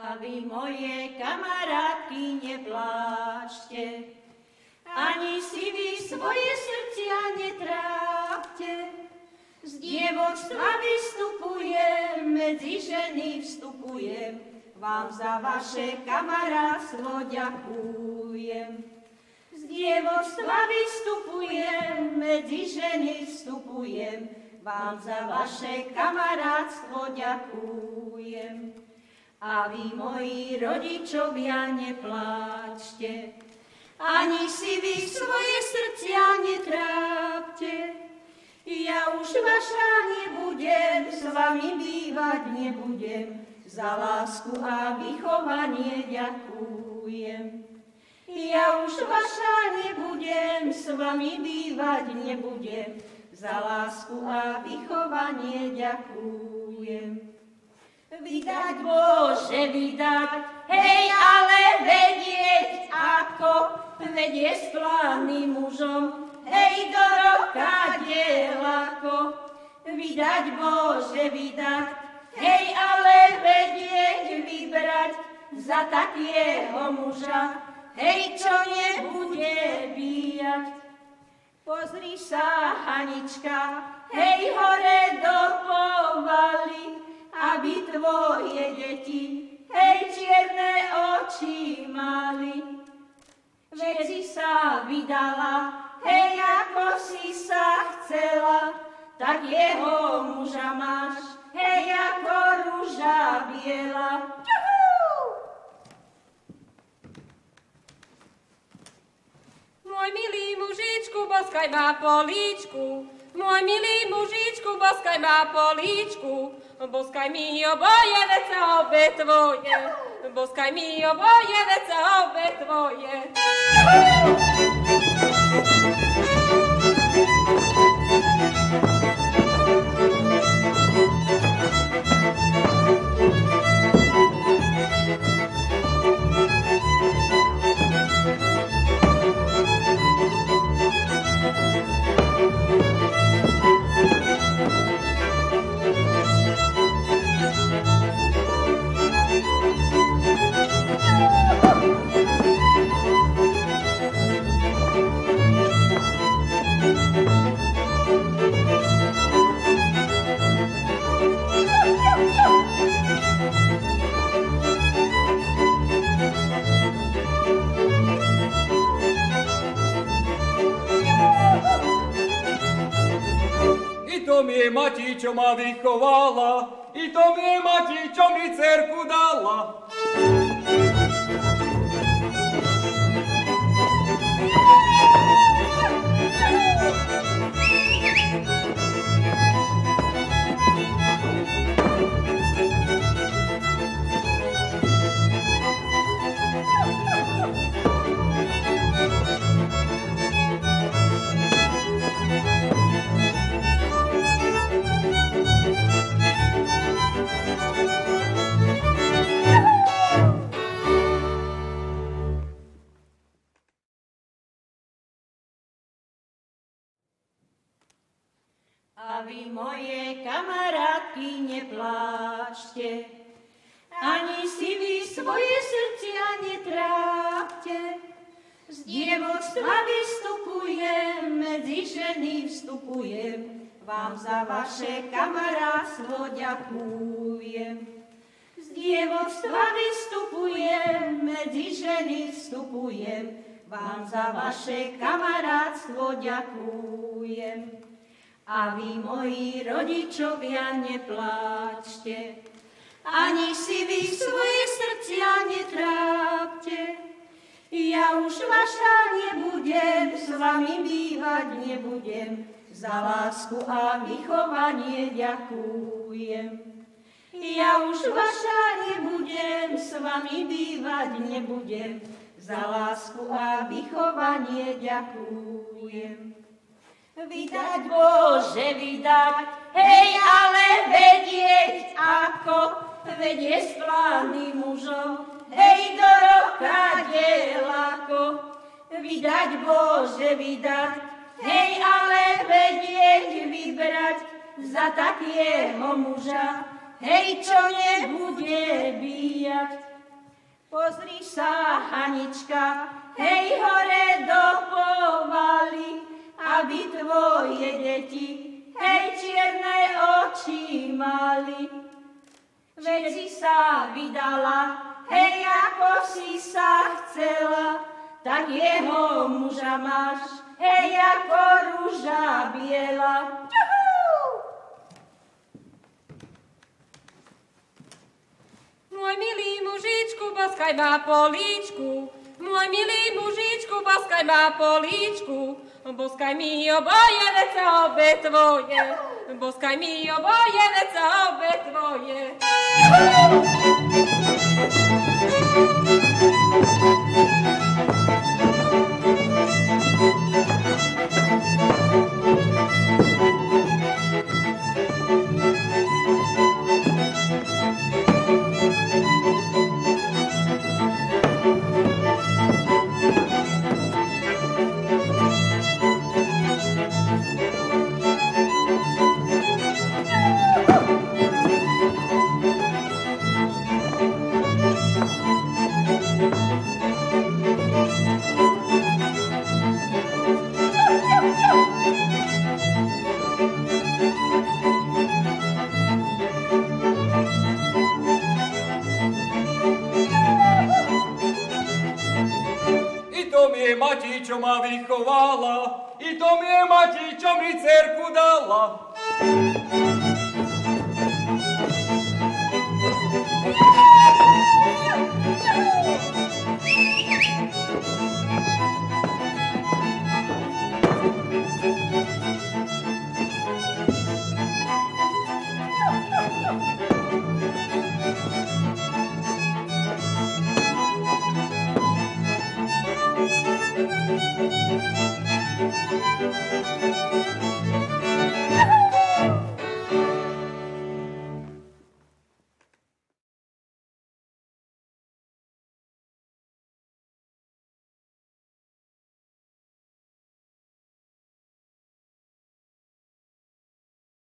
A vy moje kamarátky nepláčte, ani si vy svoje srdcia netrápte. Z dievoctva vystupujem, medzi ženy vstupujem, vám za vaše kamarátstvo ďakujem. Z dievoctva vystupujem, medzi ženy vstupujem, vám za vaše kamarátstvo ďakujem. A vy, moji rodičovia, nepláčte, ani si vy svoje srdcia netrápte. Ja už vaša nebudem, s vami bývať nebudem, za lásku a vychovanie ďakujem. Ja už vaša nebudem, s vami bývať nebudem, za lásku a vychovanie ďakujem. Vydať Bože, vydať, hej, ale vedieť ako, vedie s plánnym mužom, hej, do roka dielako. Vydať Bože, vydať, Hej, ale vedieť vybrať za takého muža, hej, čo nebude bíjať. Pozri sa, Hanička, aby tvoje deti, hej, čierne oči mali. Veď si sa vydala, hej, ako si sa chcela, tak jeho muža máš, hej, ako rúža biela. Môj milý mužičku, boskaj ma políčku, môj milý mužičku, boskaj ma políčku, boskaj mi oboje vece obe tvoje, boskaj mi oboje vece obe tvoje. Mati, čo ma vychovala, i to je mati, čo mi cerku dala. A vy, moje kamarátky, nepláčte, ani si vy svoje srdcia netrápte. Z dievoctva vystupujem, medzi ženy vstupujem, vám za vaše kamarátstvo ďakujem. Z dievoctva vystupujem, medzi ženy vstupujem, vám za vaše kamarátstvo ďakujem. A vy, moji rodičovia, nepláčte, ani si vy svoje srdcia netrápte. Ja už vaša nebudem, s vami bývať nebudem, za lásku a vychovanie ďakujem. Ja už vaša nebudem, s vami bývať nebudem, za lásku a vychovanie ďakujem. Vydať Bože, vydať, hej, ale vedieť ako, vedie s plány mužom, hej, do roka dielako. Vydať Bože, vydať, hej, ale vedieť vybrať za takého muža, hej, čo nebude bíjať. Pozri sa, Hanička, hej hore aby tvoje deti, hej čierne oči mali. Veď si sa vydala, hej ako si sa chcela, tak jeho muža máš, hej ako rúža biela. Môj milý mužičku, boskaj ma políčku. Môj milý mužičku, boskaj ma políčku. Boskaj mi oboje vece obe tvoje. Boskaj mi oboje vece obe tvoje. Čo ma vychovala, i to mi je mati, čo mi cerku dala.